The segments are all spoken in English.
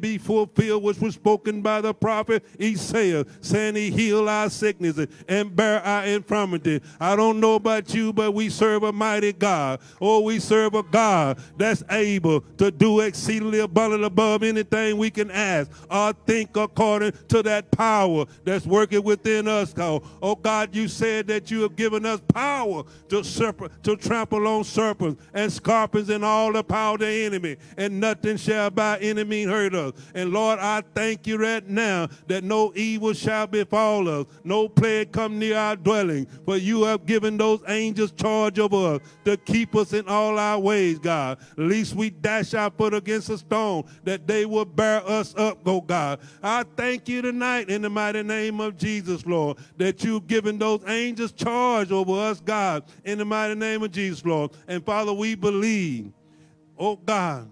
be fulfilled which was spoken by the prophet Isaiah, saying he heal our sicknesses and bear our infirmity. I don't know about you, but we serve a mighty God. Oh, we serve a God that's able to do exceedingly abundant above anything we can ask or think according to that power that's working within us. Oh God, you said that you have given us power to serpent, to trample on serpents and scorpions and all the power of the enemy, and nothing shall by any means hurt us. And Lord, I thank you right now that no evil shall befall us, no plague come near our dwelling, for you have given those angels charge over us to keep us in all our ways, God. Least we dash our foot against a stone, that they will bear us up, oh God. I thank you tonight in the mighty name of Jesus, Lord, that you've given those angels charge over us, God, in the mighty name of Jesus, Lord. And Father, we believe, oh God,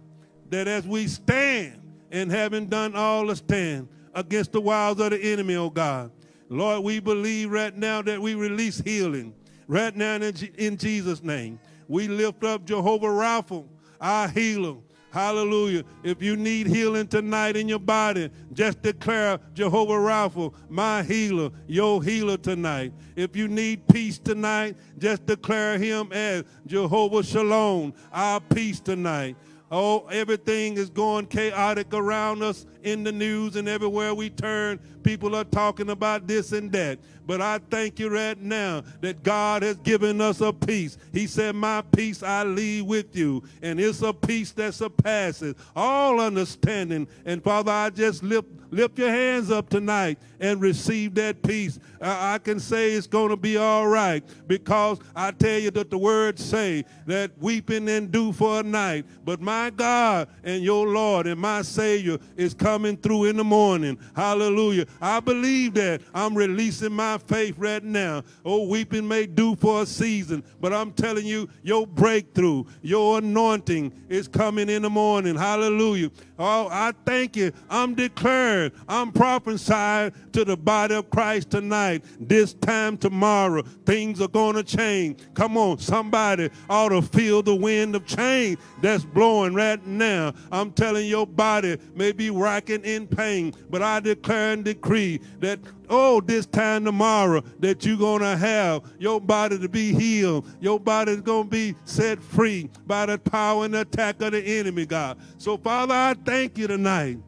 that as we stand and having done all to stand against the wiles of the enemy, oh God. Lord, we believe right now that we release healing right now in, in Jesus' name. We lift up Jehovah Rapha, our healer. Hallelujah. If you need healing tonight in your body, just declare Jehovah Rapha, my healer, your healer tonight. If you need peace tonight, just declare him as Jehovah Shalom, our peace tonight. Oh, everything is going chaotic around us in the news and everywhere we turn. People are talking about this and that. But I thank you right now that God has given us a peace. He said, My peace I leave with you. And it's a peace that surpasses all understanding. And Father, I just lift, lift your hands up tonight and receive that peace. I, I can say it's going to be all right because I tell you that the words say that weeping and do for a night. But my God and your Lord and my Savior is coming through in the morning. Hallelujah. I believe that. I'm releasing my faith right now. Oh, weeping may do for a season, but I'm telling you, your breakthrough, your anointing is coming in the morning. Hallelujah. Oh, I thank you. I'm declaring, I'm prophesying to the body of Christ tonight. This time tomorrow, things are going to change. Come on, somebody ought to feel the wind of change that's blowing right now. I'm telling your body may be racking in pain, but I declare and decree that oh, this time tomorrow that you're going to have your body to be healed. Your body is going to be set free by the power and attack of the enemy, God. So, Father, I thank you tonight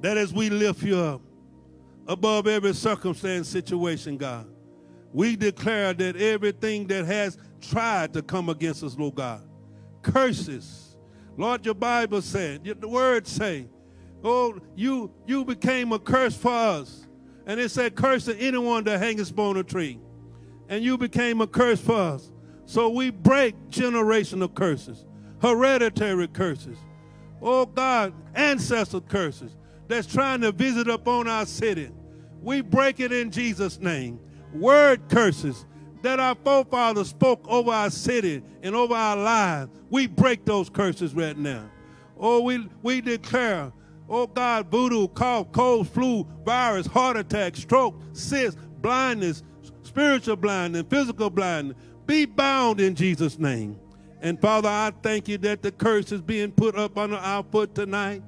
that as we lift you up above every circumstance, situation, God, we declare that everything that has tried to come against us, Lord God, curses. Lord, your Bible said, the word say, oh, you, you became a curse for us. And it said, curse to anyone that hangs upon a tree. And you became a curse for us. So we break generational curses, hereditary curses. Oh God, ancestral curses that's trying to visit upon our city. We break it in Jesus' name. Word curses that our forefathers spoke over our city and over our lives. We break those curses right now. Oh, we, we declare Oh God, voodoo, cough, cold, flu, virus, heart attack, stroke, cyst, blindness, spiritual blindness, physical blindness, be bound in Jesus' name. And Father, I thank you that the curse is being put up under our foot tonight.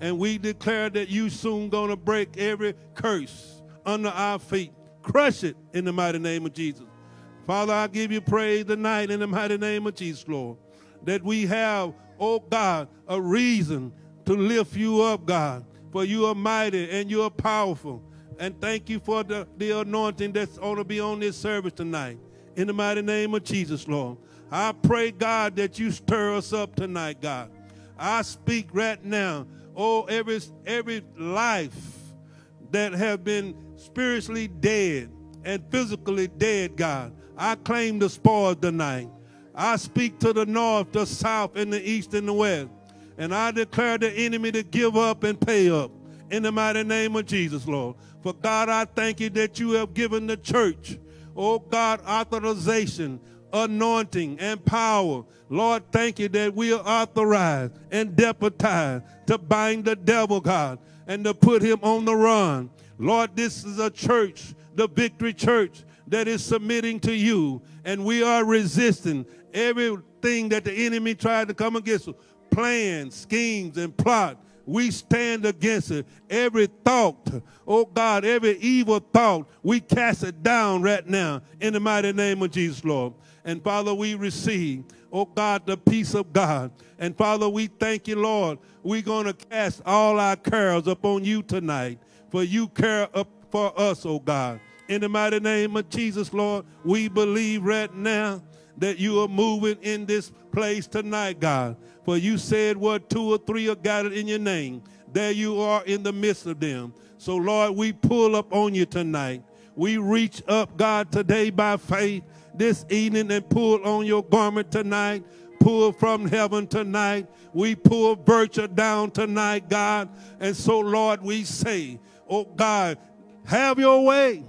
And we declare that you soon to break every curse under our feet. Crush it in the mighty name of Jesus. Father, I give you praise tonight in the mighty name of Jesus, Lord, that we have, oh God, a reason to lift you up, God, for you are mighty and you are powerful. And thank you for the, the anointing that's going to be on this service tonight. In the mighty name of Jesus, Lord. I pray, God, that you stir us up tonight, God. I speak right now, oh, every, every life that have been spiritually dead and physically dead, God. I claim the spoils tonight. I speak to the north, the south, and the east and the west. And I declare the enemy to give up and pay up in the mighty name of Jesus, Lord. For God, I thank you that you have given the church, oh God, authorization, anointing, and power. Lord, thank you that we are authorized and deputized to bind the devil, God, and to put him on the run. Lord, this is a church, the victory church, that is submitting to you, and we are resisting everything that the enemy tried to come against us plans, schemes, and plot. we stand against it. Every thought, oh God, every evil thought, we cast it down right now in the mighty name of Jesus, Lord. And Father, we receive, oh God, the peace of God. And Father, we thank you, Lord. We're going to cast all our cares upon you tonight, for you care up for us, oh God. In the mighty name of Jesus, Lord, we believe right now that you are moving in this place tonight, God. For you said what two or three are gathered in your name. There you are in the midst of them. So, Lord, we pull up on you tonight. We reach up, God, today by faith this evening and pull on your garment tonight. Pull from heaven tonight. We pull virtue down tonight, God. And so, Lord, we say, oh God, have your way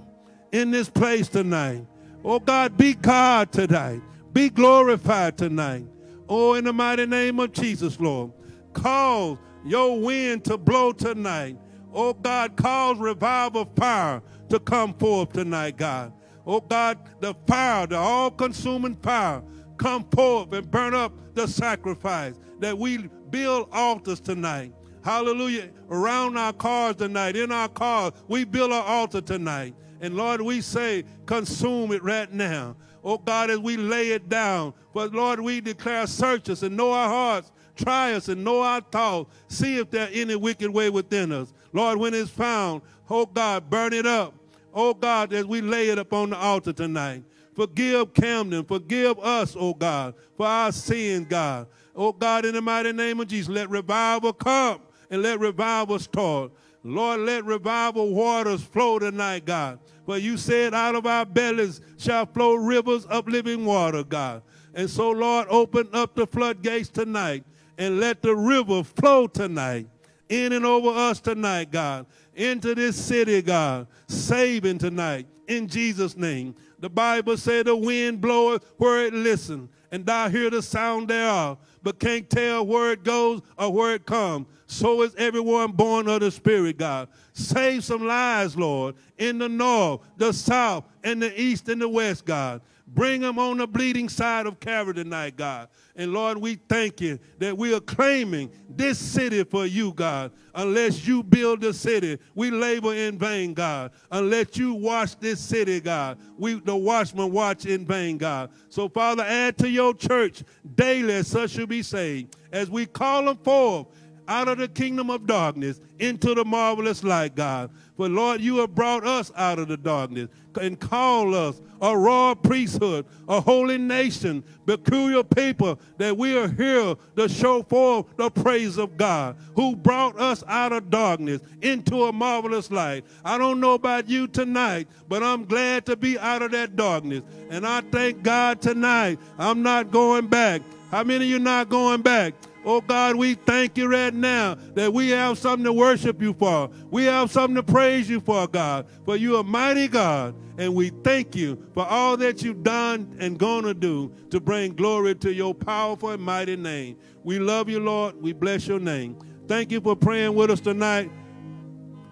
in this place tonight. Oh God, be God tonight. Be glorified tonight. Oh, in the mighty name of Jesus, Lord. Cause your wind to blow tonight. Oh God, cause revival fire to come forth tonight, God. Oh God, the fire, the all-consuming fire, come forth and burn up the sacrifice that we build altars tonight. Hallelujah. Around our cars tonight, in our cars, we build an altar tonight. And Lord, we say, consume it right now. Oh God, as we lay it down. But Lord, we declare, search us and know our hearts. Try us and know our thoughts. See if there any wicked way within us. Lord, when it's found, oh God, burn it up. Oh God, as we lay it upon the altar tonight. Forgive Camden. Forgive us, oh God, for our sin, God. Oh God, in the mighty name of Jesus, let revival come and let revival start. Lord, let revival waters flow tonight, God. For you said, out of our bellies shall flow rivers of living water, God. And so, Lord, open up the floodgates tonight and let the river flow tonight in and over us tonight, God. Into this city, God. Saving tonight in Jesus' name. The Bible said the wind bloweth where it listens, and thou hear the sound thereof, but can't tell where it goes or where it comes. So is everyone born of the Spirit, God. Save some lives, Lord, in the north, the south, and the east and the west, God. Bring them on the bleeding side of Calvary tonight, God. And Lord, we thank you that we are claiming this city for you, God. Unless you build the city, we labor in vain, God. Unless you watch this city, God, we the watchmen watch in vain, God. So, Father, add to your church daily such shall be saved. As we call them forth out of the kingdom of darkness into the marvelous light, God. For Lord, you have brought us out of the darkness and called us a royal priesthood, a holy nation, peculiar people, that we are here to show forth the praise of God, who brought us out of darkness into a marvelous light. I don't know about you tonight, but I'm glad to be out of that darkness. And I thank God tonight. I'm not going back. How many of you not going back? Oh God, we thank you right now that we have something to worship you for. We have something to praise you for, God. For you are mighty God. And we thank you for all that you've done and going to do to bring glory to your powerful and mighty name. We love you, Lord. We bless your name. Thank you for praying with us tonight.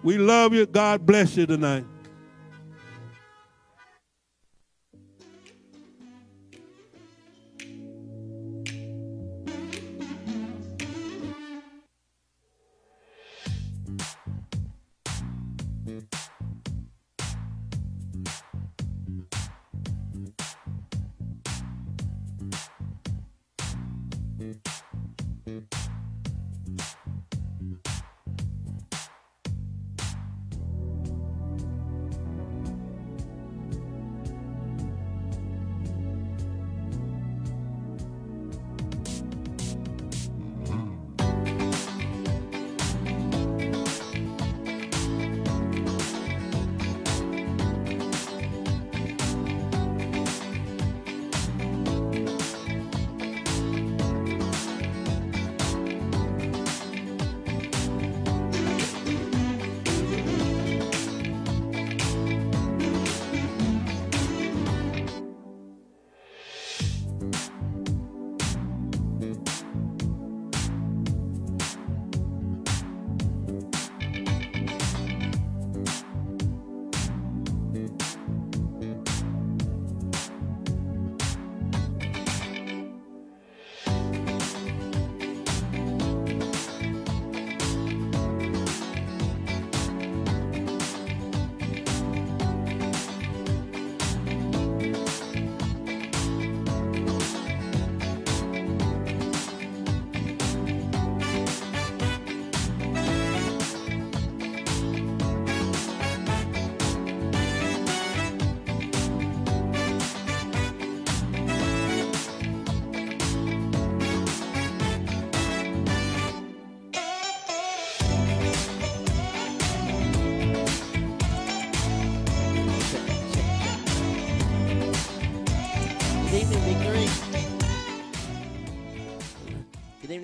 We love you. God bless you tonight.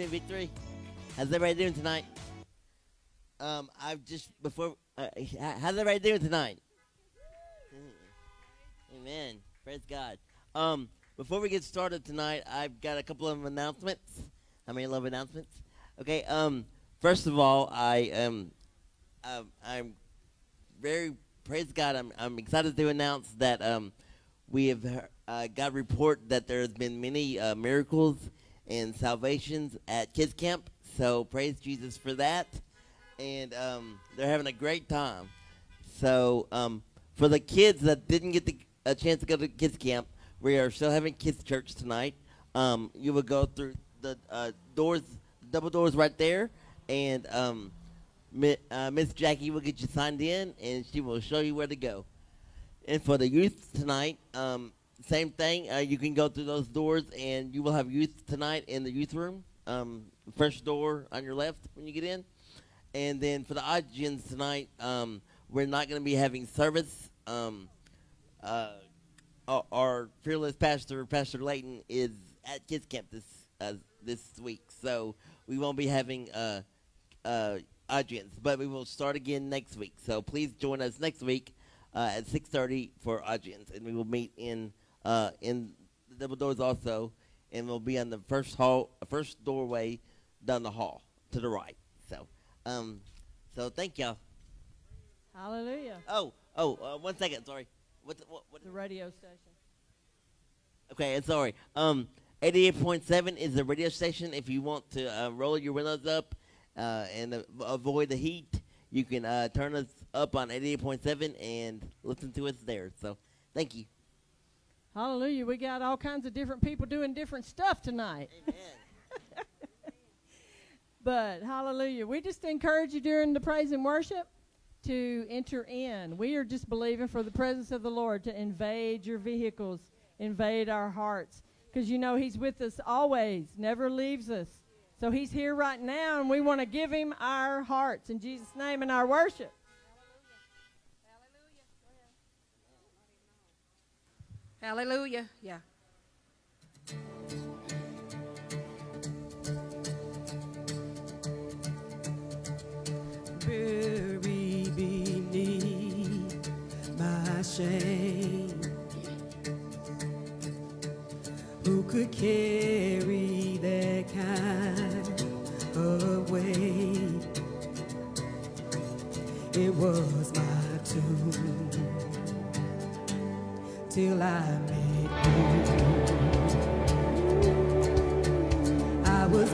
Evening, Victory. How's everybody doing tonight? Um, I've just before. Uh, how's everybody doing tonight? Amen. Praise God. Um, before we get started tonight, I've got a couple of announcements. How many love announcements? Okay. Um, first of all, I am, um, I'm very praise God. I'm I'm excited to announce that um, we have uh, got report that there has been many uh, miracles and salvations at Kids Camp. So praise Jesus for that. And um, they're having a great time. So um, for the kids that didn't get the, a chance to go to Kids Camp, we are still having Kids Church tonight. Um, you will go through the uh, doors, double doors right there, and um, uh, Miss Jackie will get you signed in, and she will show you where to go. And for the youth tonight, um, same thing. Uh, you can go through those doors, and you will have youth tonight in the youth room. Um, door on your left when you get in. And then for the audience tonight, um, we're not going to be having service. Um, uh, our, fearless pastor, Pastor Layton, is at kids camp this uh, this week, so we won't be having uh, uh, but we will start again next week. So please join us next week uh, at 6:30 for audience, and we will meet in uh, in the double doors also, and we'll be on the first hall, first doorway down the hall to the right. So, um, so thank y'all. Hallelujah. Oh, oh, uh, one second. Sorry. What the, what, what? The radio station. Okay, sorry. Um, 88.7 is the radio station. If you want to uh, roll your windows up uh, and uh, avoid the heat, you can uh, turn us up on 88.7 and listen to us there. So, thank you. Hallelujah. We got all kinds of different people doing different stuff tonight. Amen. but, hallelujah. We just encourage you during the praise and worship to enter in. We are just believing for the presence of the Lord to invade your vehicles, invade our hearts. Because you know He's with us always, never leaves us. So He's here right now, and we want to give Him our hearts in Jesus' name and our worship. Hallelujah. Yeah. Buried beneath my shame. Who could carry that kind of weight? It was my tomb till I met you. I was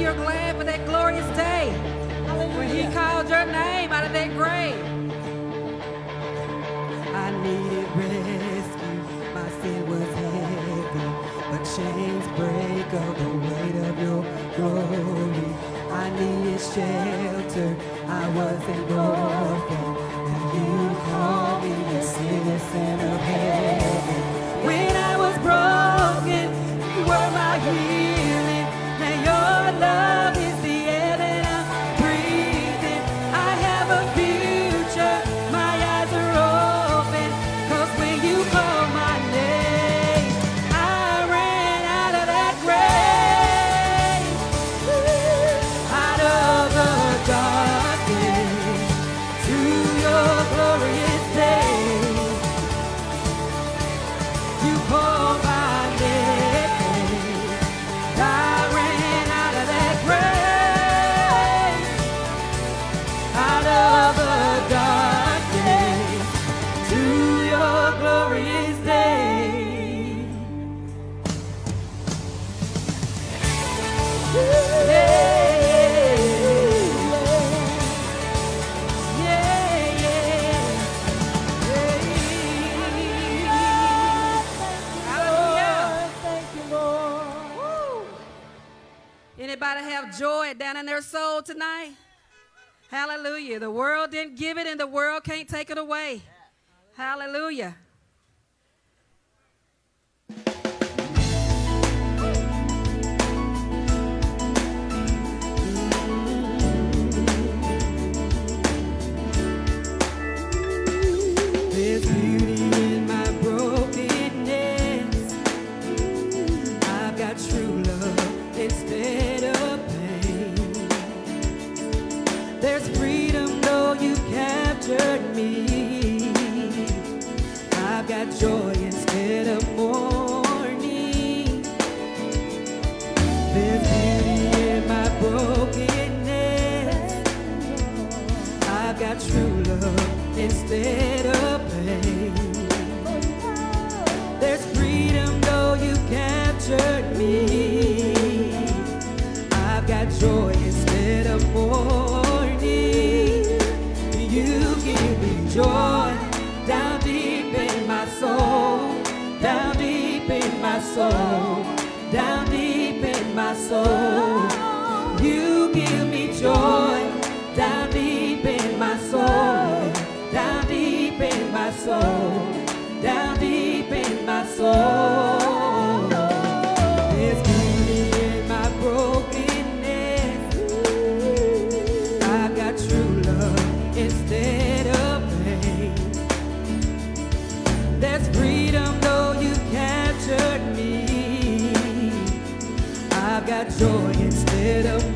you're glad for that glorious day when He called your name out of that grave. I needed rescue, my sin was heavy, but chains break of the weight of your glory. I needed shelter, I wasn't broken. and you called me a citizen of heaven. When I was broken, you were my healer. The world didn't give it and the world can't take it away. Hallelujah. joy instead of mourning. There's beauty in my brokenness. I've got true love instead. soul, down deep in my soul. You give me joy, down deep in my soul, down deep in my soul, down deep in my soul. joy instead of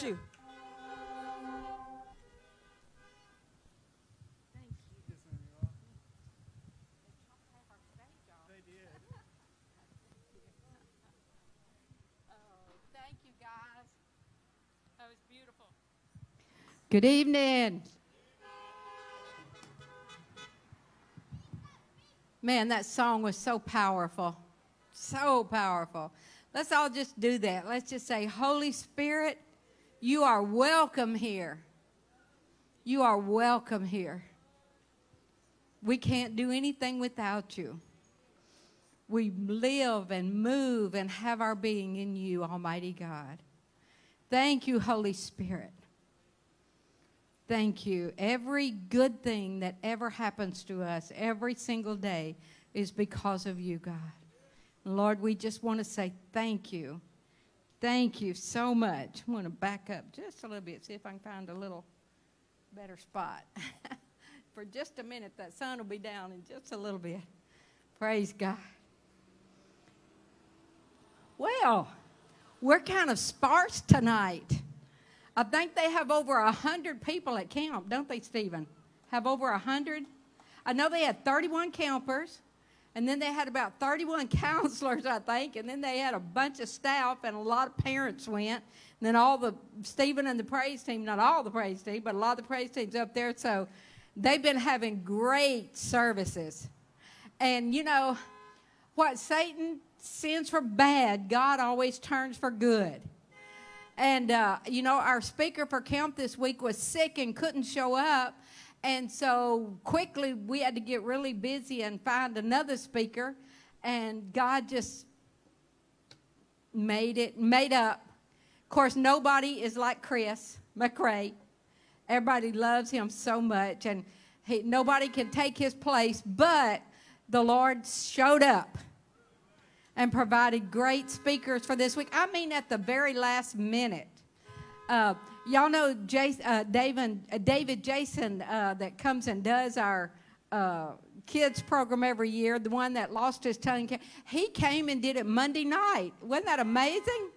bless you. Thank you, guys. That was beautiful. Good evening. Man, that song was so powerful. So powerful. Let's all just do that. Let's just say, Holy Spirit, you are welcome here. You are welcome here. We can't do anything without you. We live and move and have our being in you, Almighty God. Thank you, Holy Spirit. Thank you. Every good thing that ever happens to us every single day is because of you, God. Lord, we just want to say thank you. Thank you so much. I'm going to back up just a little bit, see if I can find a little better spot. For just a minute, that sun will be down in just a little bit. Praise God. Well, we're kind of sparse tonight. I think they have over a hundred people at camp, don't they, Stephen? Have over a hundred. I know they had 31 campers, and then they had about 31 counselors, I think, and then they had a bunch of staff, and a lot of parents went. And then all the Stephen and the praise team, not all the praise team, but a lot of the praise teams up there. So they've been having great services. And you know, what Satan sends for bad, God always turns for good. And, uh, you know, our speaker for camp this week was sick and couldn't show up. And so quickly we had to get really busy and find another speaker. And God just made it, made up. Of course, nobody is like Chris McRae. Everybody loves him so much. And he, nobody can take his place, but the Lord showed up and provided great speakers for this week. I mean, at the very last minute. Uh, y'all know Jason, uh, David, uh, David Jason uh, that comes and does our uh, kids program every year, the one that lost his tongue. He came and did it Monday night. Wasn't that amazing?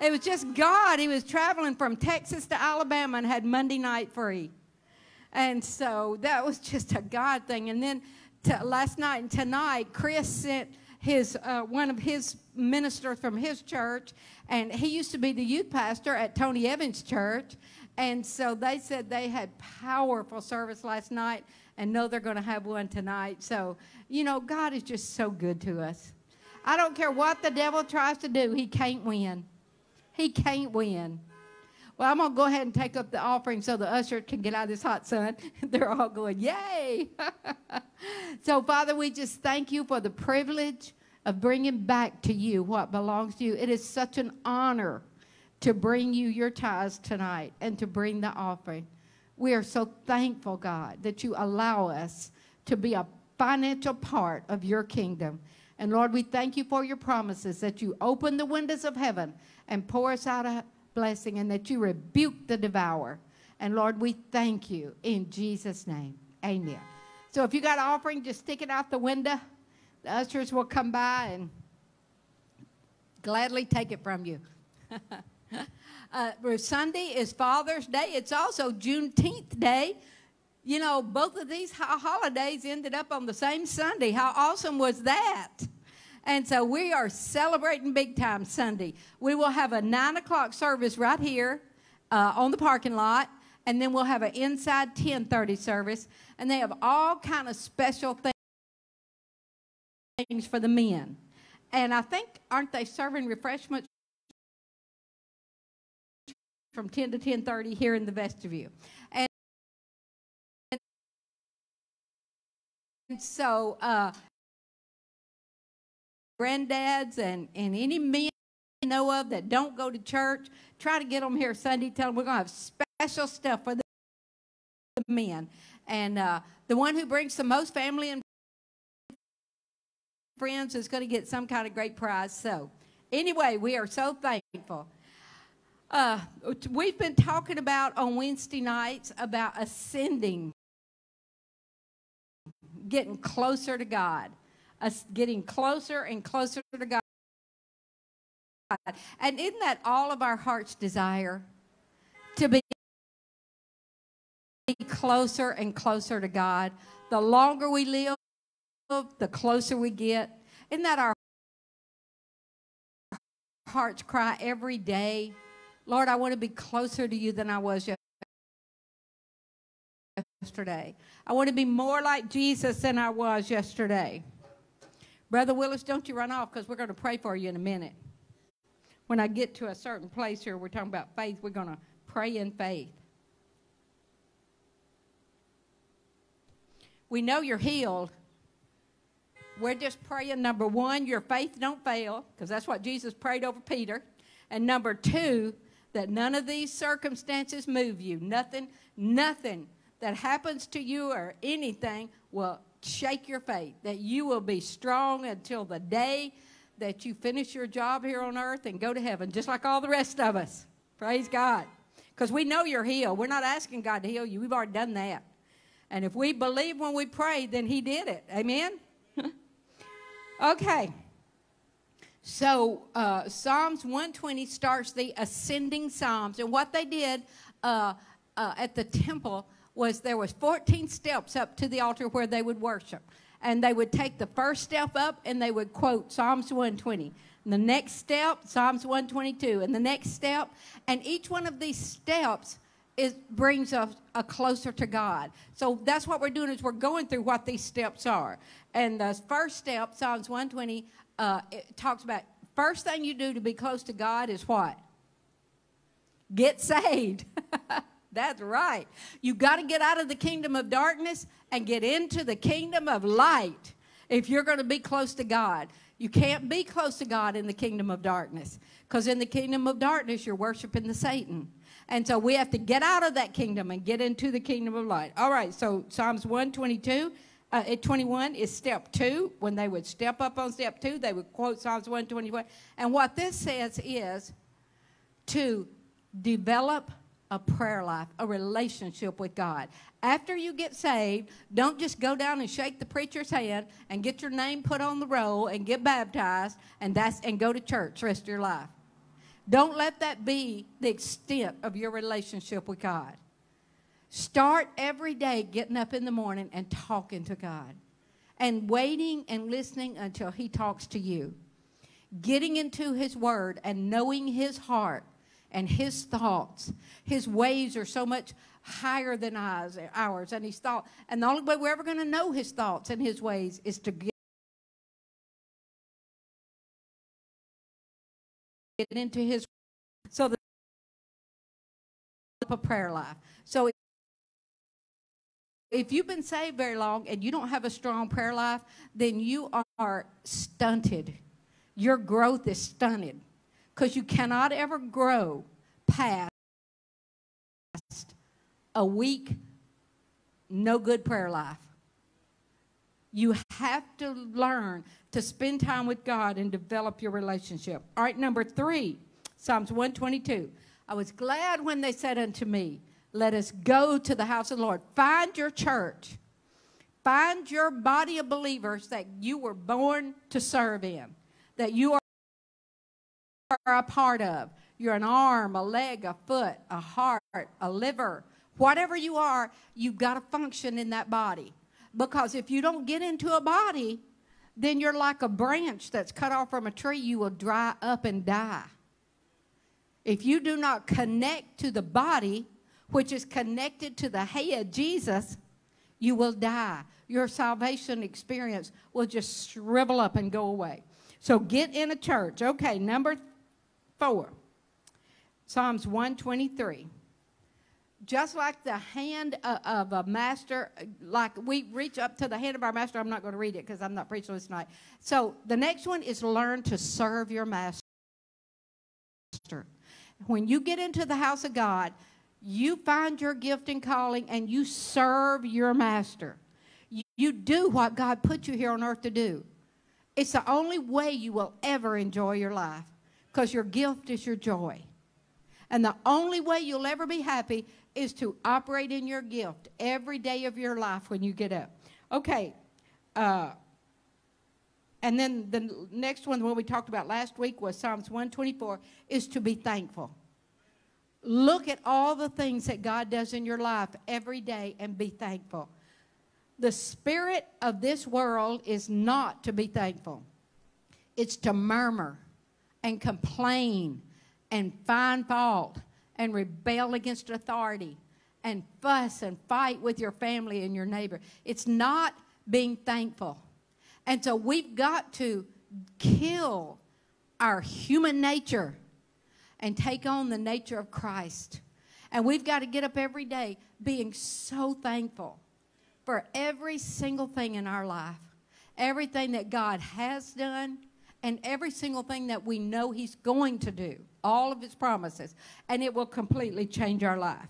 It was just God. He was traveling from Texas to Alabama and had Monday night free. And so that was just a God thing. And then last night and tonight, Chris sent his uh, one of his ministers from his church, and he used to be the youth pastor at Tony Evans Church. And so they said they had powerful service last night, and know they're going to have one tonight. So you know, God is just so good to us. I don't care what the devil tries to do; he can't win. He can't win. Well, I'm going to go ahead and take up the offering so the usher can get out of this hot sun. They're all going, Yay! so, Father, we just thank you for the privilege of bringing back to you what belongs to you. It is such an honor to bring you your tithes tonight and to bring the offering. We are so thankful, God, that you allow us to be a financial part of your kingdom. And Lord, we thank you for your promises that you open the windows of heaven and pour us out a blessing and that you rebuke the devourer. And Lord, we thank you in Jesus' name. Amen. So if you got an offering, just stick it out the window. The ushers will come by and gladly take it from you. uh, Sunday is Father's Day. It's also Juneteenth Day. You know, both of these holidays ended up on the same Sunday. How awesome was that? And so we are celebrating big time Sunday. We will have a 9 o'clock service right here uh, on the parking lot. And then we'll have an inside 1030 service. And they have all kind of special things for the men. And I think, aren't they serving refreshments from 10 to 10.30 here in the vestibule? And, and so uh, granddads and, and any men you know of that don't go to church, try to get them here Sunday. Tell them we're going to have special stuff for the men. And uh, the one who brings the most family and friends is going to get some kind of great prize. So, anyway, we are so thankful. Uh, we've been talking about on Wednesday nights about ascending, getting closer to God us getting closer and closer to God. And isn't that all of our heart's desire? to be closer and closer to God. The longer we live, the closer we get. Isn't that our heart's cry every day? Lord, I want to be closer to you than I was yesterday. I want to be more like Jesus than I was yesterday. Brother Willis, don't you run off because we're going to pray for you in a minute. When I get to a certain place here, we're talking about faith, we're going to pray in faith. We know you're healed. We're just praying number one, your faith don't fail, because that's what Jesus prayed over Peter. And number two, that none of these circumstances move you. Nothing, nothing that happens to you or anything will shake your faith. That you will be strong until the day that you finish your job here on earth and go to heaven, just like all the rest of us. Praise God. Because we know you're healed. We're not asking God to heal you, we've already done that. And if we believe when we pray, then He did it. Amen? okay. So uh, Psalms 120 starts the ascending Psalms. And what they did uh, uh, at the temple was there was 14 steps up to the altar where they would worship. And they would take the first step up and they would quote Psalms 120. And the next step, Psalms 122. And the next step. And each one of these steps is, brings us a closer to God. So that's what we're doing is we're going through what these steps are. And the first step, Psalms 120, uh, it talks about first thing you do to be close to God is what? Get saved. That's right. You got to get out of the kingdom of darkness and get into the kingdom of light if you're going to be close to God. You can't be close to God in the kingdom of darkness because in the kingdom of darkness, you're worshiping the Satan. And so we have to get out of that kingdom and get into the kingdom of light. All right, so Psalms 122. Uh, at 21 is step two. When they would step up on step two, they would quote Psalms 121. And what this says is to develop a prayer life, a relationship with God. After you get saved, don't just go down and shake the preacher's hand and get your name put on the roll and get baptized and that's and go to church rest of your life. Don't let that be the extent of your relationship with God. Start every day getting up in the morning and talking to God and waiting and listening until He talks to you. Getting into His Word and knowing His heart and his thoughts. His ways are so much higher than ours, and his thought. And the only way we're ever going to know his thoughts and his ways is to get into his so the a prayer life. So if you've been saved very long and you don't have a strong prayer life, then you are stunted. Your growth is stunted because you cannot ever grow past a weak, no good prayer life. You have to learn to spend time with God and develop your relationship. All right, number three, Psalms 122. I was glad when they said unto me, Let us go to the house of the Lord. Find your church. Find your body of believers that you were born to serve in, that you are are a part of. You're an arm, a leg, a foot, a heart, a liver. Whatever you are, you've got to function in that body. Because if you don't get into a body, then you're like a branch that's cut off from a tree. You will dry up and die. If you do not connect to the body, which is connected to the head, Jesus, you will die. Your salvation experience will just shrivel up and go away. So get in a church. Okay, number 4. Psalms 123. Just like the hand of a master, like we reach up to the hand of our master, I'm not going to read it because I'm not preaching this night. So the next one is learn to serve your master. When you get into the house of God, you find your gift and calling and you serve your master. You do what God put you here on earth to do. It's the only way you will ever enjoy your life because your gift is your joy. And the only way you'll ever be happy is to operate in your gift every day of your life when you get up. Okay. Uh, and then the next one, the one we talked about last week, was Psalms 124, is to be thankful. Look at all the things that God does in your life every day and be thankful. The spirit of this world is not to be thankful, it's to murmur and complain and find fault and rebel against authority and fuss and fight with your family and your neighbor. It's not being thankful. And so we've got to kill our human nature and take on the nature of Christ. And we've got to get up every day being so thankful for every single thing in our life, everything that God has done, and every single thing that we know He's going to do, all of His promises, and it will completely change our life.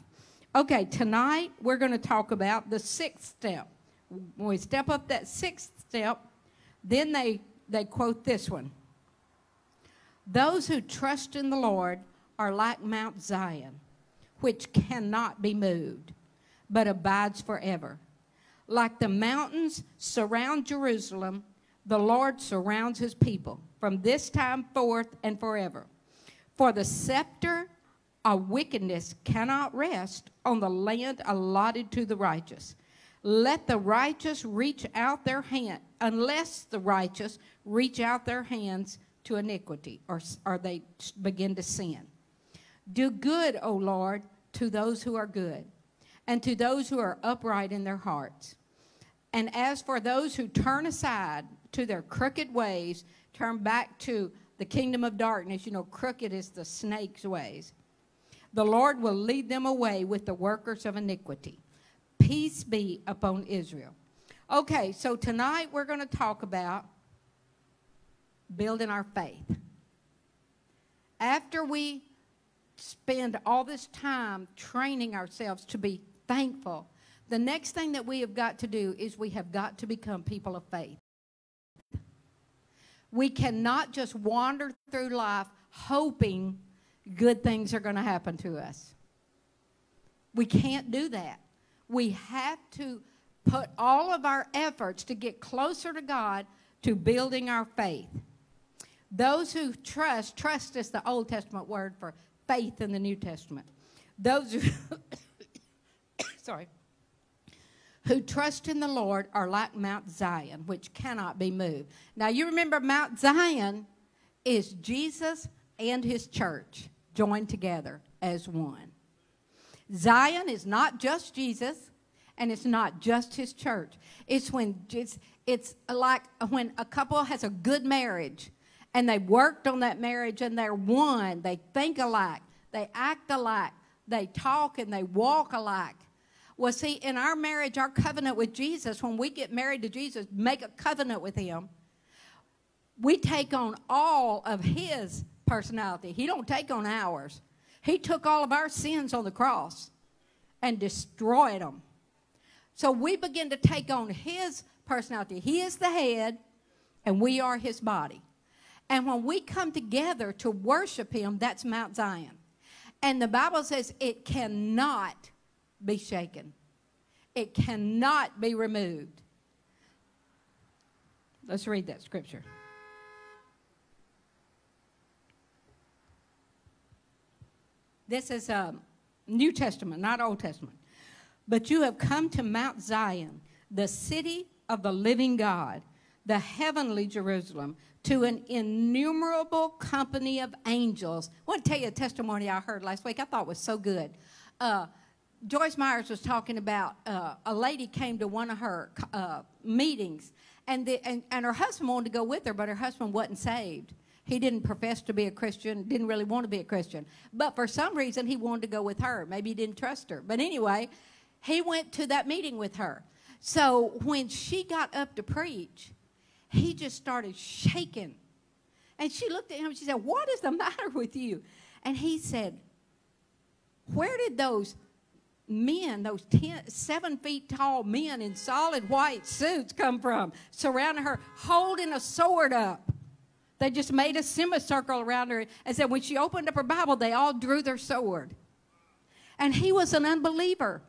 Okay, tonight we're going to talk about the sixth step. When we step up that sixth step, then they, they quote this one Those who trust in the Lord are like Mount Zion, which cannot be moved, but abides forever. Like the mountains surround Jerusalem, the Lord surrounds his people from this time forth and forever. For the scepter of wickedness cannot rest on the land allotted to the righteous. Let the righteous reach out their hand, unless the righteous reach out their hands to iniquity or, or they begin to sin. Do good, O Lord, to those who are good, and to those who are upright in their hearts. And as for those who turn aside to their crooked ways, turn back to the kingdom of darkness, you know, crooked is the snake's ways. The Lord will lead them away with the workers of iniquity. Peace be upon Israel. Okay, so tonight we're going to talk about building our faith. After we spend all this time training ourselves to be thankful, the next thing that we have got to do is we have got to become people of faith. We cannot just wander through life hoping good things are going to happen to us. We can't do that. We have to put all of our efforts to get closer to God to building our faith. Those who trust, trust is the Old Testament word for faith in the New Testament. Those who, sorry, who trust in the Lord are like Mount Zion, which cannot be moved. Now, you remember Mount Zion is Jesus and his church joined together as one. Zion is not just Jesus and it's not just his church. It's when it's, it's like when a couple has a good marriage and they worked on that marriage and they're one. They think alike, they act alike, they talk and they walk alike. Well, see, in our marriage, our covenant with Jesus, when we get married to Jesus, make a covenant with him, we take on all of his personality. He don't take on ours. He took all of our sins on the cross and destroyed them. So we begin to take on his personality. He is the head and we are his body. And when we come together to worship him, that's Mount Zion. And the Bible says it cannot be shaken, it cannot be removed. Let's read that scripture. This is a New Testament, not Old Testament. But you have come to Mount Zion, the city of the living God, the heavenly Jerusalem to an innumerable company of angels. I want to tell you a testimony I heard last week. I thought was so good. Uh, Joyce Meyers was talking about uh, a lady came to one of her uh, meetings, and, the, and, and her husband wanted to go with her, but her husband wasn't saved. He didn't profess to be a Christian, didn't really want to be a Christian. But for some reason, he wanted to go with her. Maybe he didn't trust her. But anyway, he went to that meeting with her. So when she got up to preach, he just started shaking. And she looked at him and she said, What is the matter with you? And he said, Where did those men, those ten, seven feet tall men in solid white suits come from? Surrounding her, holding a sword up. They just made a semicircle around her and said, When she opened up her Bible, they all drew their sword. And he was an unbeliever.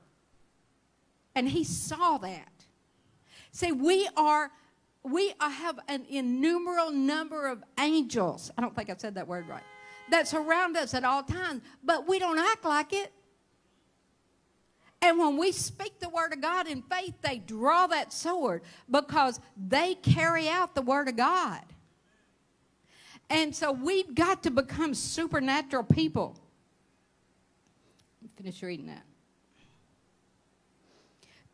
And he saw that. See, we are we have an innumerable number of angels. I don't think I said that word right. that's around us at all times, but we don't act like it. And when we speak the word of God in faith, they draw that sword because they carry out the word of God. And so we've got to become supernatural people. Finish reading that.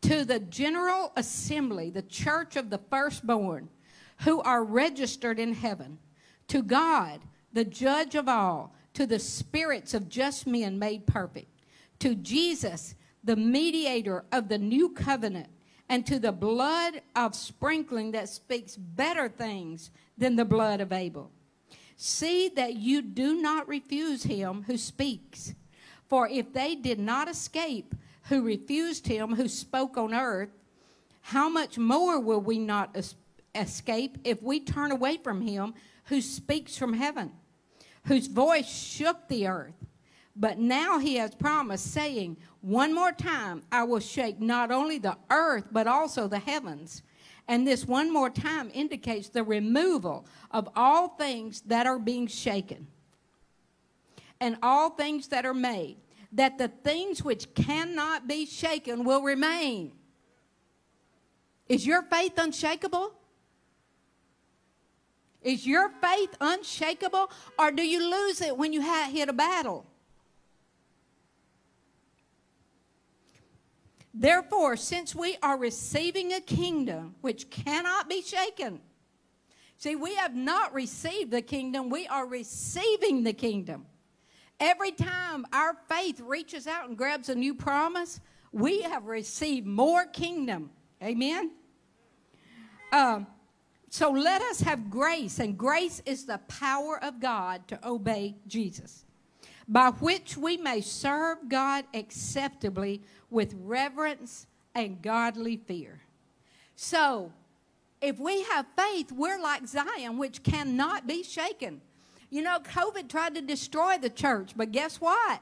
To the general assembly, the church of the firstborn, who are registered in heaven, to God, the judge of all, to the spirits of just men made perfect, to Jesus, the mediator of the new covenant, and to the blood of sprinkling that speaks better things than the blood of Abel. See that you do not refuse him who speaks. For if they did not escape who refused him who spoke on earth, how much more will we not es- escape if we turn away from him who speaks from heaven, whose voice shook the earth? But now he has promised, saying, One more time I will shake not only the earth, but also the heavens. And this one more time indicates the removal of all things that are being shaken and all things that are made, that the things which cannot be shaken will remain. Is your faith unshakable? Is your faith unshakable, or do you lose it when you hit a battle? Therefore, since we are receiving a kingdom which cannot be shaken, see, we have not received the kingdom, we are receiving the kingdom. Every time our faith reaches out and grabs a new promise, we have received more kingdom. Amen? Um, so let us have grace, and grace is the power of God to obey Jesus, by which we may serve God acceptably with reverence and godly fear. So, if we have faith, we're like Zion, which cannot be shaken. You know, COVID tried to destroy the church, but guess what?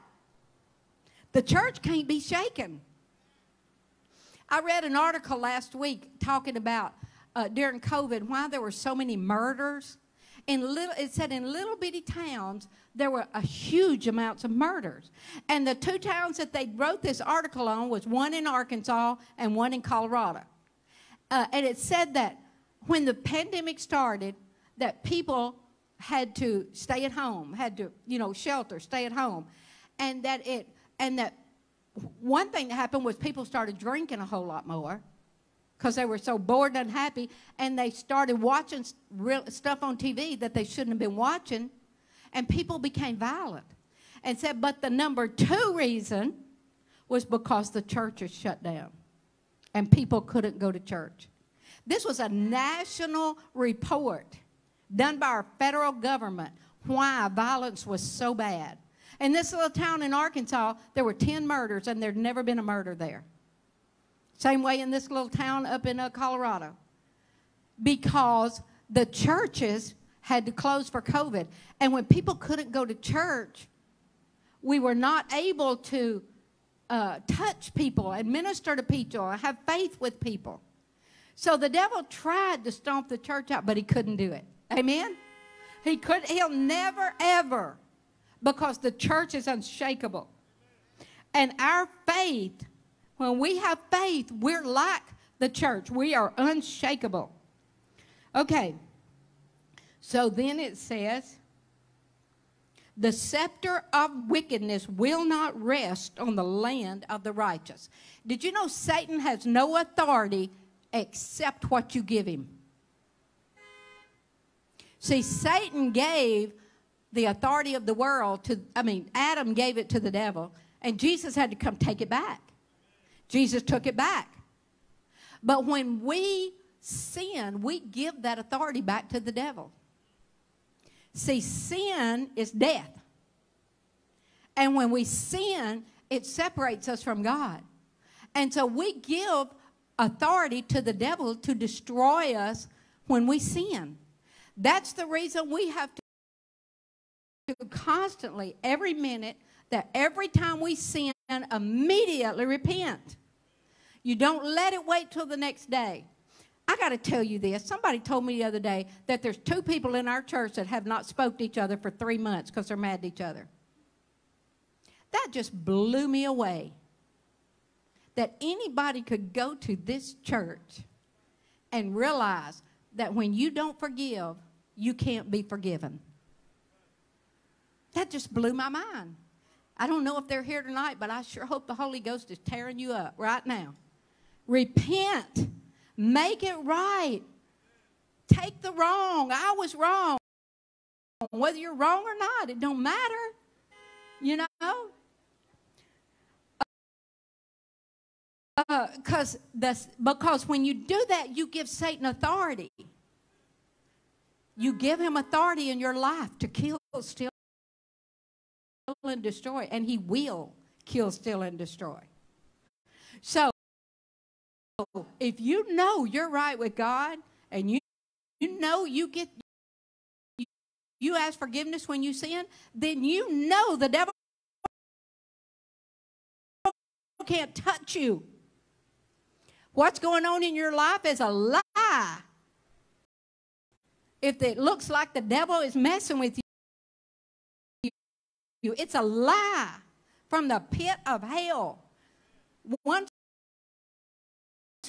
The church can't be shaken. I read an article last week talking about uh, during COVID why there were so many murders. In little, it said in little bitty towns there were a huge amounts of murders, and the two towns that they wrote this article on was one in Arkansas and one in Colorado. Uh, and it said that when the pandemic started, that people had to stay at home, had to, you know, shelter, stay at home. And that it, and that one thing that happened was people started drinking a whole lot more because they were so bored and unhappy. And they started watching real stuff on TV that they shouldn't have been watching. And people became violent. And said, but the number two reason was because the churches shut down and people couldn't go to church. This was a national report done by our federal government why violence was so bad. In this little town in Arkansas, there were 10 murders, and there'd never been a murder there. Same way in this little town up in uh, Colorado. Because the churches had to close for COVID. And when people couldn't go to church, we were not able to uh, touch people, administer to people, have faith with people. So the devil tried to stomp the church out, but he couldn't do it. Amen? He could he'll never ever because the church is unshakable. And our faith, when we have faith, we're like the church. We are unshakable. Okay. So then it says, the scepter of wickedness will not rest on the land of the righteous. Did you know Satan has no authority except what you give him? See, Satan gave the authority of the world to, I mean, Adam gave it to the devil, and Jesus had to come take it back. Jesus took it back. But when we sin, we give that authority back to the devil. See, sin is death. And when we sin, it separates us from God. And so we give authority to the devil to destroy us when we sin. That's the reason we have to constantly, every minute, that every time we sin, immediately repent. You don't let it wait till the next day. I got to tell you this. Somebody told me the other day that there's two people in our church that have not spoke to each other for three months because they're mad at each other. That just blew me away. That anybody could go to this church and realize that when you don't forgive, you can't be forgiven. That just blew my mind. I don't know if they're here tonight, but I sure hope the Holy Ghost is tearing you up right now. Repent, make it right. Take the wrong. I was wrong. Whether you're wrong or not, it don't matter. You know? Because uh, because when you do that, you give Satan authority. You give him authority in your life to kill, steal, and destroy, and he will kill, steal, and destroy. So, if you know you're right with God, and you you know you get you, you ask forgiveness when you sin, then you know the devil can't touch you. What's going on in your life is a lie. If it looks like the devil is messing with you, it's a lie from the pit of hell. One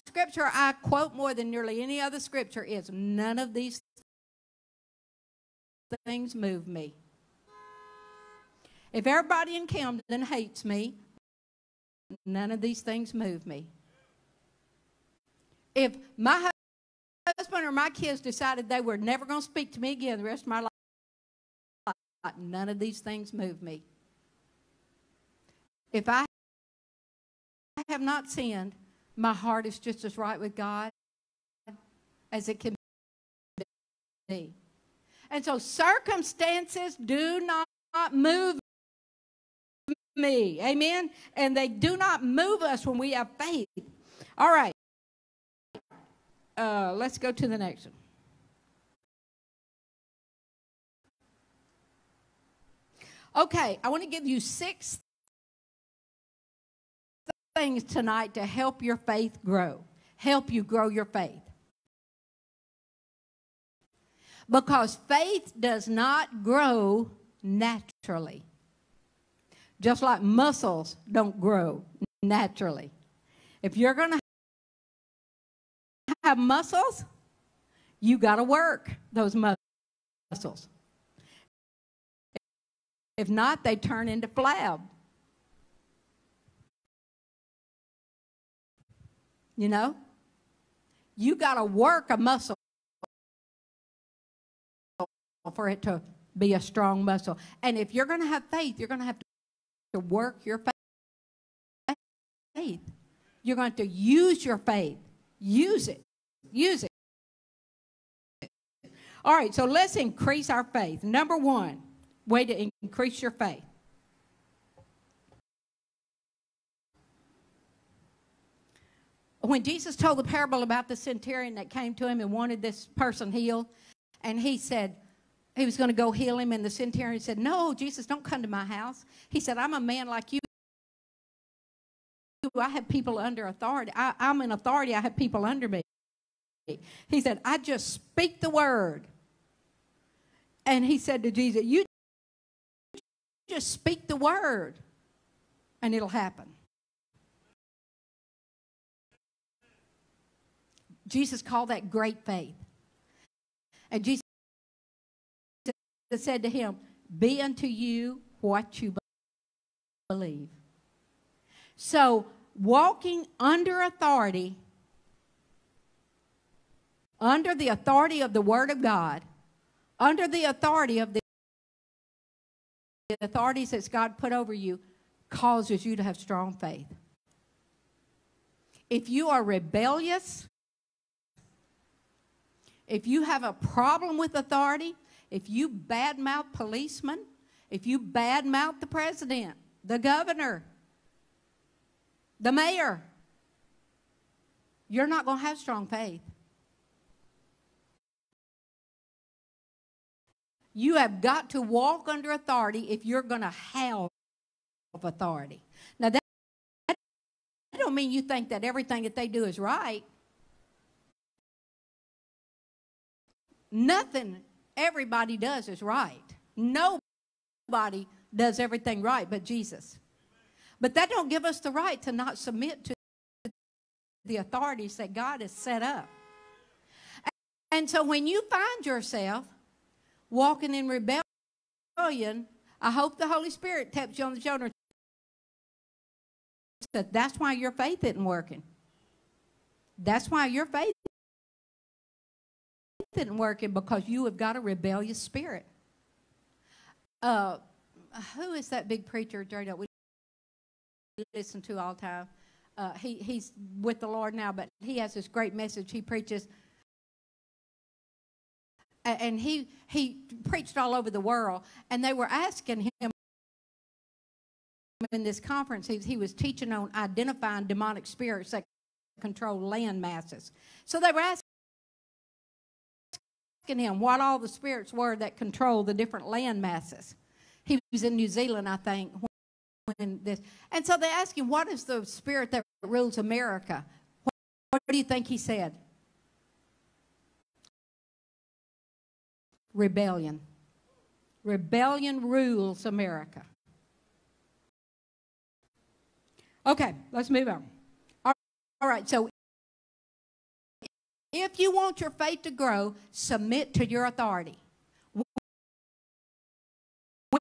scripture I quote more than nearly any other scripture is none of these things move me. If everybody in Camden hates me, none of these things move me. If my husband or my kids decided they were never going to speak to me again the rest of my life, none of these things move me. If I have not sinned, my heart is just as right with God as it can be. And so circumstances do not move me. Amen? And they do not move us when we have faith. All right. Uh, let's go to the next one. Okay, I want to give you six things tonight to help your faith grow, help you grow your faith. Because faith does not grow naturally, just like muscles don't grow naturally. If you're going to have muscles, you got to work those muscles. If not, they turn into flab. You know? You got to work a muscle for it to be a strong muscle. And if you're going to have faith, you're going to have to work your faith. You're going to use your faith. Use it. Use it. All right, so let's increase our faith. Number one, way to increase your faith. When Jesus told the parable about the centurion that came to him and wanted this person healed, and he said he was going to go heal him, and the centurion said, No, Jesus, don't come to my house. He said, I'm a man like you. I have people under authority. I, I'm in authority, I have people under me. He said, I just speak the word. And he said to Jesus, You just speak the word, and it'll happen. Jesus called that great faith. And Jesus said to him, Be unto you what you believe. So, walking under authority under the authority of the Word of God, under the authority of the authorities that God put over you, causes you to have strong faith. If you are rebellious, if you have a problem with authority, if you badmouth policemen, if you badmouth the president, the governor, the mayor, you're not going to have strong faith. You have got to walk under authority if you're going to have authority. Now, that, that don't mean you think that everything that they do is right. nothing everybody does is right. Nobody does everything right but Jesus. But that don't give us the right to not submit to the authorities that God has set up. And so when you find yourself walking in rebellion, I hope the Holy Spirit taps you on the shoulder. That that's why your faith isn't working. That's why your faith isn't working because you have got a rebellious spirit. Uh, who is that big preacher, that we listen to all the time? Uh, he, he's with the Lord now, but he has this great message he preaches. And he, he preached all over the world, and they were asking him in this conference, he, he was teaching on identifying demonic spirits that control land masses. So they were asking him what all the spirits were that control the different land masses. He was in New Zealand, I think, when this. And so they asked him, What is the spirit that rules America? What, what do you think he said? Rebellion. Rebellion rules America. Okay, let's move on. All right, so if you want your faith to grow, submit to your authority.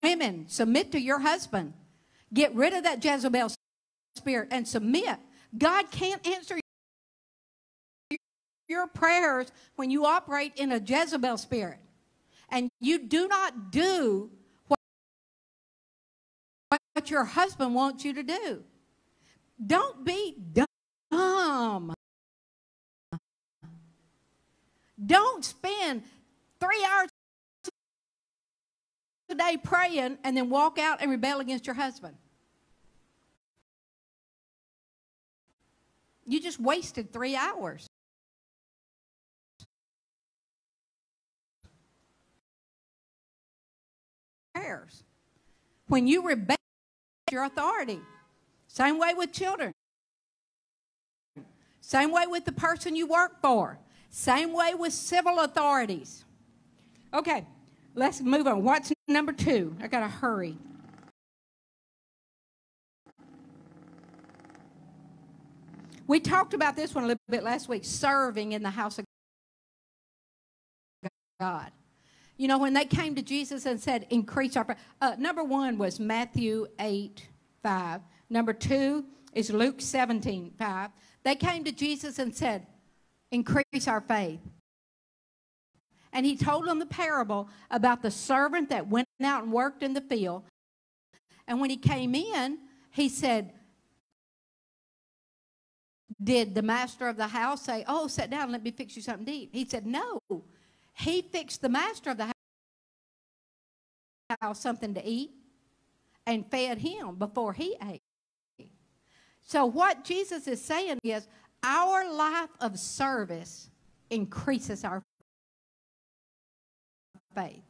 Women, submit to your husband. Get rid of that Jezebel spirit and submit. God can't answer your prayers when you operate in a Jezebel spirit. And you do not do what, what your husband wants you to do. Don't be dumb. Don't spend three hours a day praying and then walk out and rebel against your husband. You just wasted three hours. Prayers. When you rebel your authority. Same way with children. Same way with the person you work for. Same way with civil authorities. Okay, let's move on. What's number two? I got to hurry. We talked about this one a little bit last week serving in the house of God. You know, when they came to Jesus and said, increase our. Uh, number one was Matthew 8 5. Number two is Luke 17 5. They came to Jesus and said, increase our faith. And he told them the parable about the servant that went out and worked in the field. And when he came in, he said, Did the master of the house say, Oh, sit down, let me fix you something to eat? He said, No. He fixed the master of the house something to eat and fed him before he ate. So, what Jesus is saying is, our life of service increases our faith.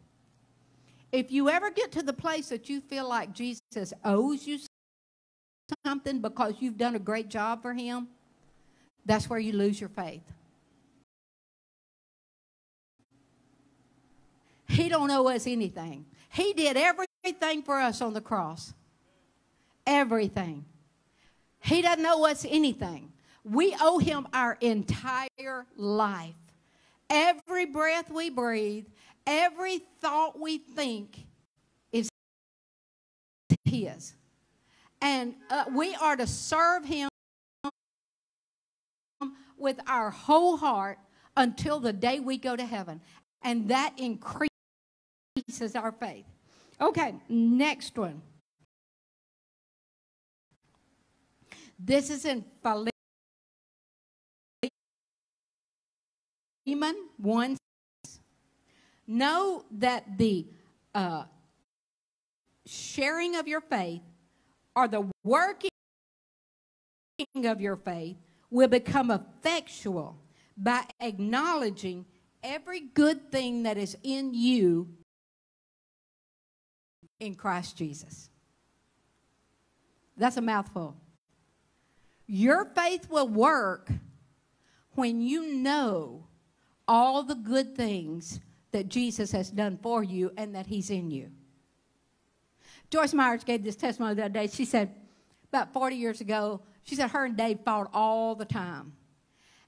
If you ever get to the place that you feel like Jesus owes you something because you've done a great job for him, that's where you lose your faith. He don't owe us anything. He did everything for us on the cross. Everything. He doesn't owe us anything. We owe him our entire life. Every breath we breathe, every thought we think is his. And uh, we are to serve him with our whole heart until the day we go to heaven. And that increases our faith. Okay, next one. This is in. Philemon 1 Know that the uh, sharing of your faith or the working of your faith will become effectual by acknowledging every good thing that is in you in Christ Jesus. That's a mouthful. Your faith will work when you know all the good things that Jesus has done for you and that He's in you. Joyce Meyers gave this testimony the other day. She said, about 40 years ago, she said her and Dave fought all the time.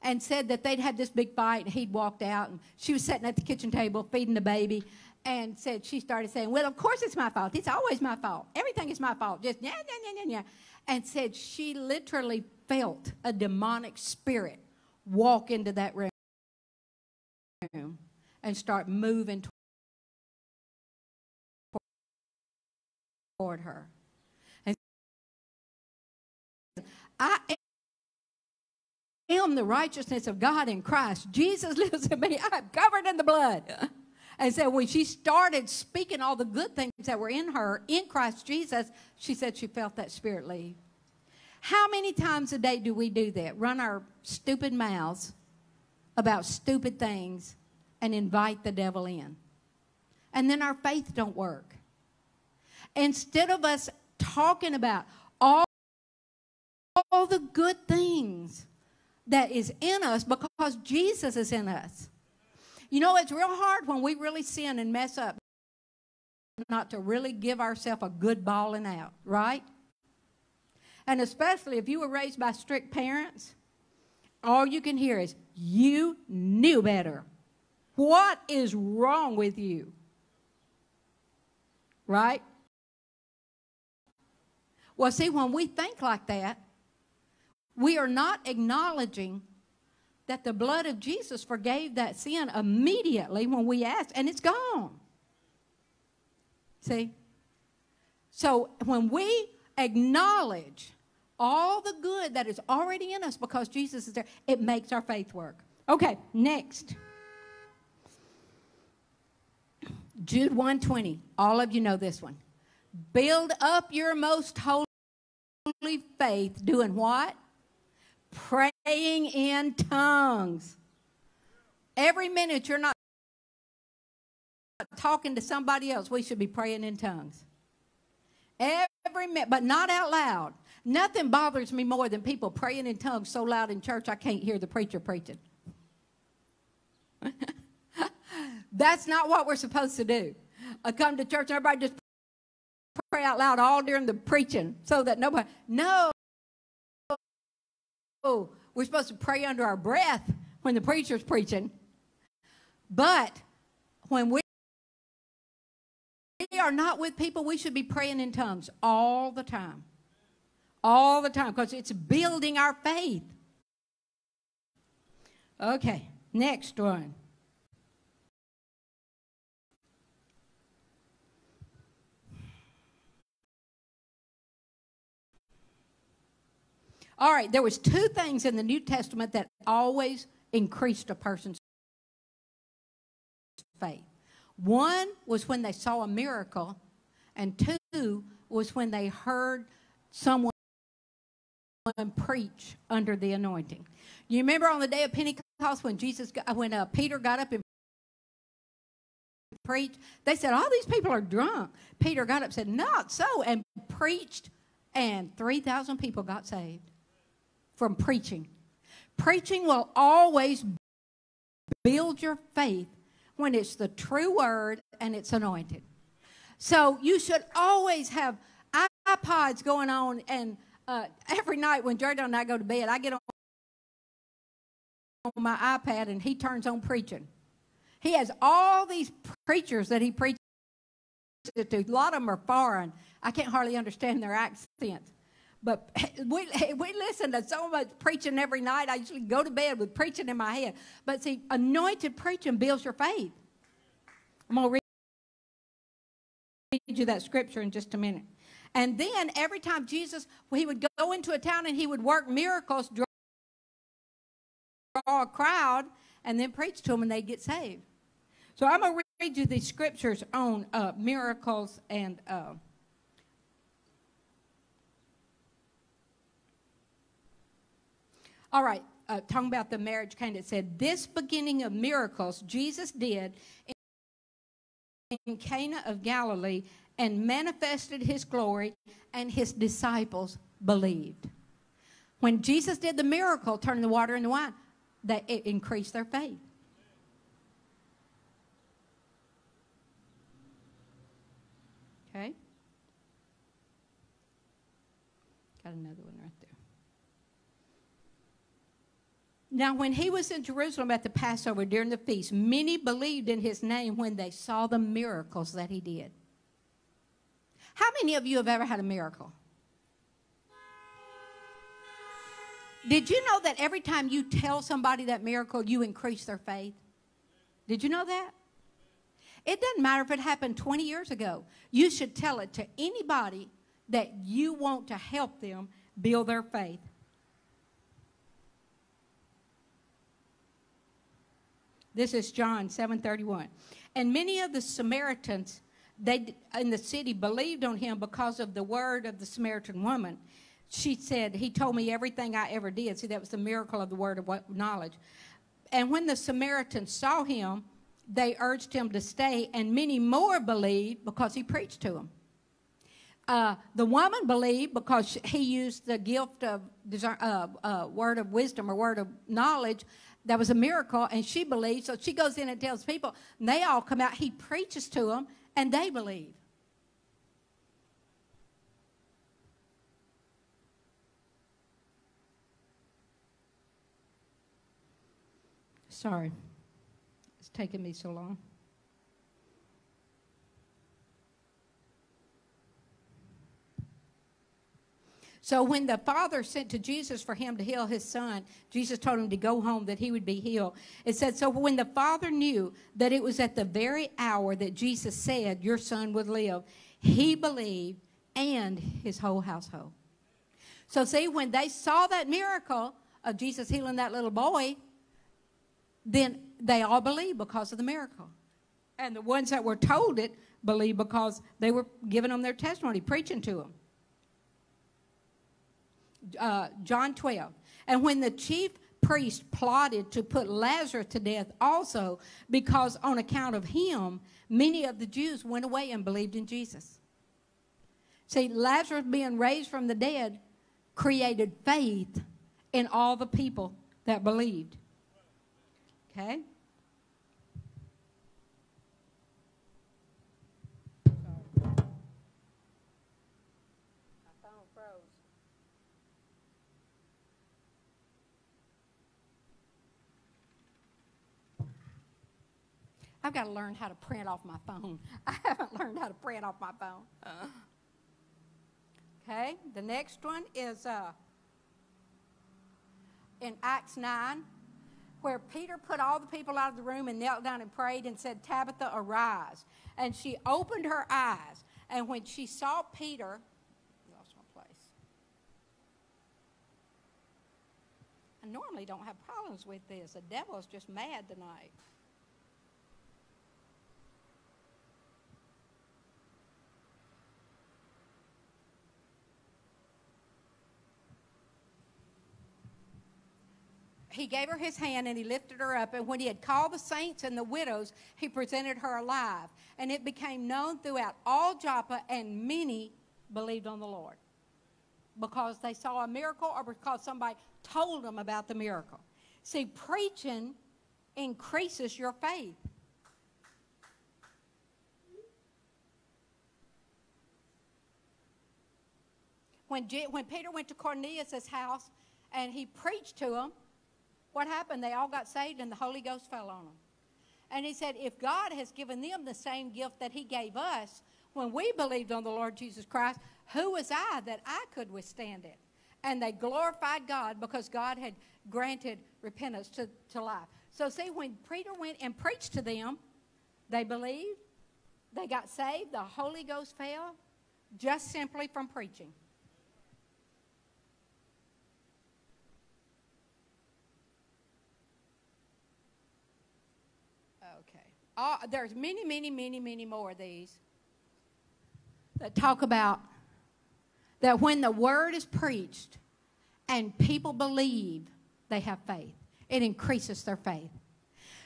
And said that they'd had this big fight and he'd walked out and she was sitting at the kitchen table feeding the baby and said she started saying, Well, of course it's my fault. It's always my fault. Everything is my fault. Just yeah, yeah, yeah, yeah, yeah. And said she literally felt a demonic spirit walk into that room and start moving toward her. And I am the righteousness of God in Christ. Jesus lives in me. I'm covered in the blood. And so when she started speaking all the good things that were in her in Christ Jesus, she said she felt that spirit leave. How many times a day do we do that? Run our stupid mouths about stupid things and invite the devil in. And then our faith don't work. Instead of us talking about all, all the good things that is in us because Jesus is in us. You know, it's real hard when we really sin and mess up not to really give ourselves a good bawling out, right? And especially if you were raised by strict parents, all you can hear is, You knew better. What is wrong with you? Right? Well, see, when we think like that, we are not acknowledging that the blood of Jesus forgave that sin immediately when we asked, and it's gone. See? So when we acknowledge all the good that is already in us because Jesus is there, it makes our faith work. Okay, next. Jude 120. All of you know this one. Build up your most holy faith doing what? Praying in tongues. Every minute you're not talking to somebody else, we should be praying in tongues. Every minute, but not out loud. Nothing bothers me more than people praying in tongues so loud in church I can't hear the preacher preaching. That's not what we're supposed to do. I come to church and everybody just pray out loud all during the preaching so that nobody. No. Oh, we're supposed to pray under our breath when the preacher's preaching. But when we are not with people, we should be praying in tongues all the time. All the time because it's building our faith. Okay, next one. All right, there was two things in the New Testament that always increased a person's faith. One was when they saw a miracle, and two was when they heard someone preach under the anointing. You remember on the day of Pentecost when Jesus, got, when uh, Peter got up and preached, they said, "All these people are drunk." Peter got up and said, "Not so," and preached, and three thousand people got saved from preaching. Preaching will always build your faith when it's the true word and it's anointed. So you should always have iPods going on, and uh, every night when Jared and I go to bed, I get on my iPad and he turns on preaching. He has all these preachers that he preaches to. A lot of them are foreign. I can't hardly understand their accents. But we, we listen to so much preaching every night. I usually go to bed with preaching in my head. But see, anointed preaching builds your faith. I'm going to read you that scripture in just a minute. And then every time Jesus, he would go into a town and he would work miracles, draw a crowd, and then preach to them and they'd get saved. So I'm going to read you these scriptures on uh, miracles and. Uh, All right, uh, talking about the marriage kind of said, This beginning of miracles Jesus did in Cana of Galilee and manifested his glory, and his disciples believed. When Jesus did the miracle, turning the water into wine, that it increased their faith. Okay? Got another one. Now, when he was in Jerusalem at the Passover during the feast, many believed in his name when they saw the miracles that he did. How many of you have ever had a miracle? Did you know that every time you tell somebody that miracle, you increase their faith? Did you know that? It doesn't matter if it happened 20 years ago. You should tell it to anybody that you want to help them build their faith. This is John 7:31. And many of the Samaritans they in the city believed on him because of the word of the Samaritan woman. She said, "He told me everything I ever did." See, that was the miracle of the word of knowledge. And when the Samaritans saw him, they urged him to stay, and many more believed because he preached to them. Uh, the woman believed because he used the gift of uh, uh, word of wisdom or word of knowledge. That was a miracle, and she believed. So she goes in and tells people, and they all come out. He preaches to them, and they believe. Sorry, it's taken me so long. So when the father sent to Jesus for him to heal his son, Jesus told him to go home that he would be healed. It said, So when the father knew that it was at the very hour that Jesus said, Your son would live, he believed and his whole household. So, see, when they saw that miracle of Jesus healing that little boy, then they all believed because of the miracle. And the ones that were told it believed because they were giving them their testimony, preaching to them. Uh, John 12. And when the chief priest plotted to put Lazarus to death also, because on account of him, many of the Jews went away and believed in Jesus. See, Lazarus being raised from the dead created faith in all the people that believed. Okay? I've got to learn how to print off my phone. I haven't learned how to print off my phone. Uh. Okay, the next one is uh, in Acts 9 where Peter put all the people out of the room and knelt down and prayed and said, Tabitha, arise. And she opened her eyes. And when she saw Peter, lost my place. I normally don't have problems with this. The devil is just mad tonight. He gave her his hand and he lifted her up. And when he had called the saints and the widows, he presented her alive. And it became known throughout all Joppa, and many believed on the Lord because they saw a miracle or because somebody told them about the miracle. See, preaching increases your faith. When, when Peter went to Cornelius' house and he preached to him, what happened? They all got saved and the Holy Ghost fell on them. And he said, if God has given them the same gift that he gave us when we believed on the Lord Jesus Christ, who was I that I could withstand it? And they glorified God because God had granted repentance to, to life. So, see, when Peter went and preached to them, they believed, they got saved, the Holy Ghost fell just simply from preaching. All, there's many, many, many, many more of these that talk about that when the word is preached and people believe, they have faith. It increases their faith.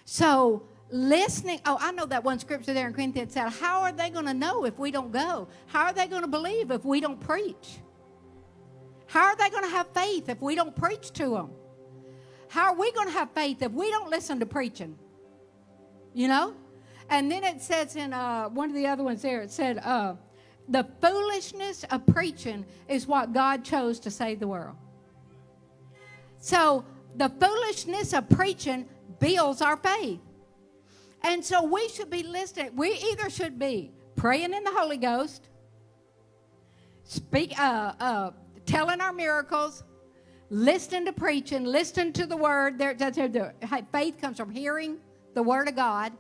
So, listening, oh, I know that one scripture there in Corinthians said, How are they going to know if we don't go? How are they going to believe if we don't preach? How are they going to have faith if we don't preach to them? How are we going to have faith if we don't listen to preaching? You know? And then it says in uh, one of the other ones there, it said, uh, The foolishness of preaching is what God chose to save the world. So the foolishness of preaching builds our faith. And so we should be listening. We either should be praying in the Holy Ghost, speak, uh, uh, telling our miracles, listening to preaching, listening to the word. There, there, there. Faith comes from hearing the word of God.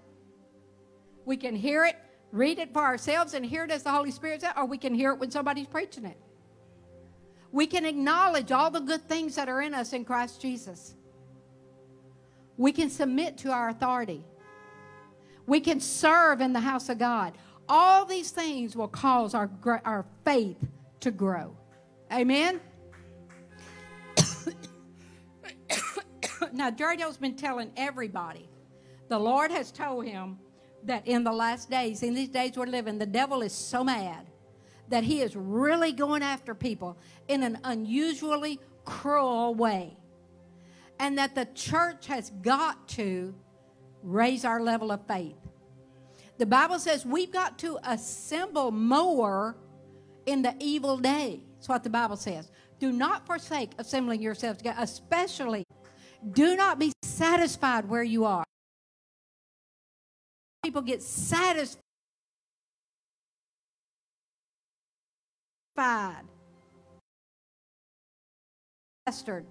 We can hear it, read it for ourselves, and hear it as the Holy Spirit says, or we can hear it when somebody's preaching it. We can acknowledge all the good things that are in us in Christ Jesus. We can submit to our authority. We can serve in the house of God. All these things will cause our, our faith to grow. Amen? now, Jordo's been telling everybody. The Lord has told him that in the last days, in these days we're living, the devil is so mad that he is really going after people in an unusually cruel way. And that the church has got to raise our level of faith. The Bible says we've got to assemble more in the evil day. That's what the Bible says. Do not forsake assembling yourselves together, especially do not be satisfied where you are. People get satisfied. Bastard.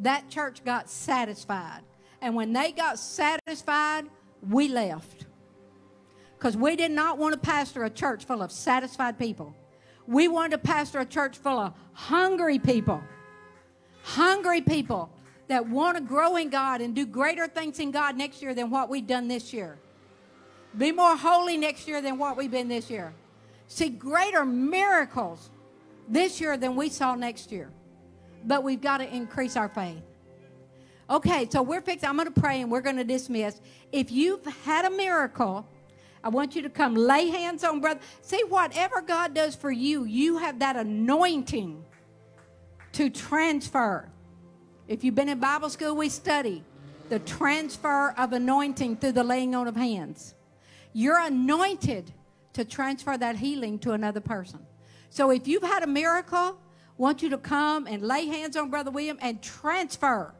That church got satisfied. And when they got satisfied, we left. Because we did not want to pastor a church full of satisfied people. We wanted to pastor a church full of hungry people. Hungry people that want to grow in God and do greater things in God next year than what we've done this year. Be more holy next year than what we've been this year. See greater miracles this year than we saw next year. But we've got to increase our faith. Okay, so we're fixing. I'm going to pray and we're going to dismiss. If you've had a miracle, I want you to come lay hands on brother. See, whatever God does for you, you have that anointing to transfer. If you've been in Bible school, we study the transfer of anointing through the laying on of hands. You're anointed to transfer that healing to another person. So if you've had a miracle, want you to come and lay hands on Brother William and transfer.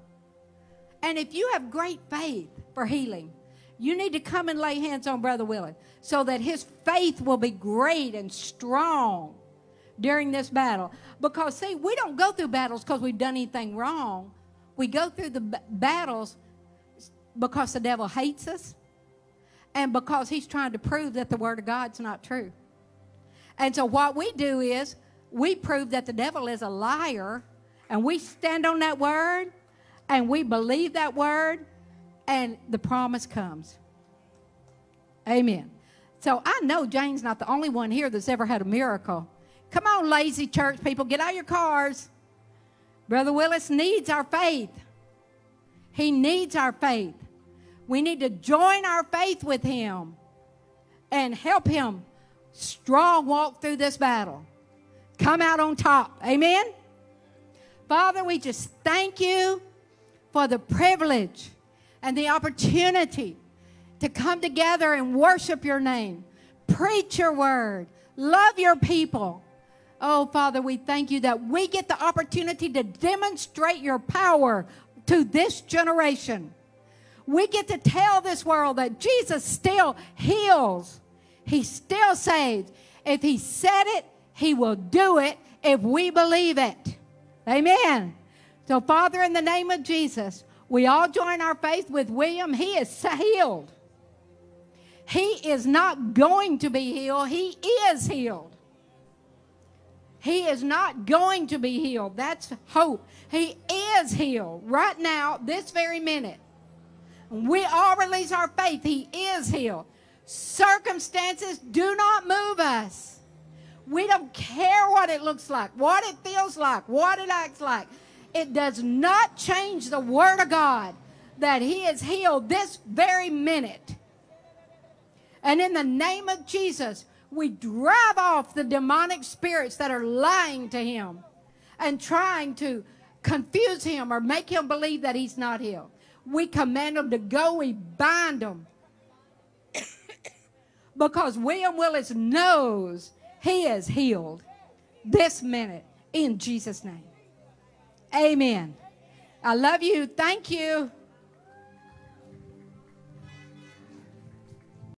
And if you have great faith for healing, you need to come and lay hands on Brother William so that his faith will be great and strong during this battle. Because, see, we don't go through battles because we've done anything wrong. We go through the b- battles because the devil hates us and because he's trying to prove that the Word of God's not true. And so, what we do is we prove that the devil is a liar and we stand on that Word and we believe that Word and the promise comes. Amen. So I know Jane's not the only one here that's ever had a miracle. Come on, lazy church people, get out your cars. Brother Willis needs our faith. He needs our faith. We need to join our faith with him and help him strong walk through this battle. Come out on top. Amen. Father, we just thank you for the privilege and the opportunity to come together and worship your name, preach your word, love your people. Oh, Father, we thank you that we get the opportunity to demonstrate your power to this generation. We get to tell this world that Jesus still heals, He still saves. If He said it, He will do it if we believe it. Amen. So, Father, in the name of Jesus, we all join our faith with William. He is healed. He is not going to be healed, he is healed. He is not going to be healed. That's hope. He is healed right now, this very minute. We all release our faith. He is healed. Circumstances do not move us. We don't care what it looks like, what it feels like, what it acts like. It does not change the Word of God that He is healed this very minute. And in the name of Jesus, we drive off the demonic spirits that are lying to him and trying to confuse him or make him believe that he's not healed. We command them to go, we bind them. because William Willis knows he is healed this minute in Jesus' name. Amen. I love you. Thank you.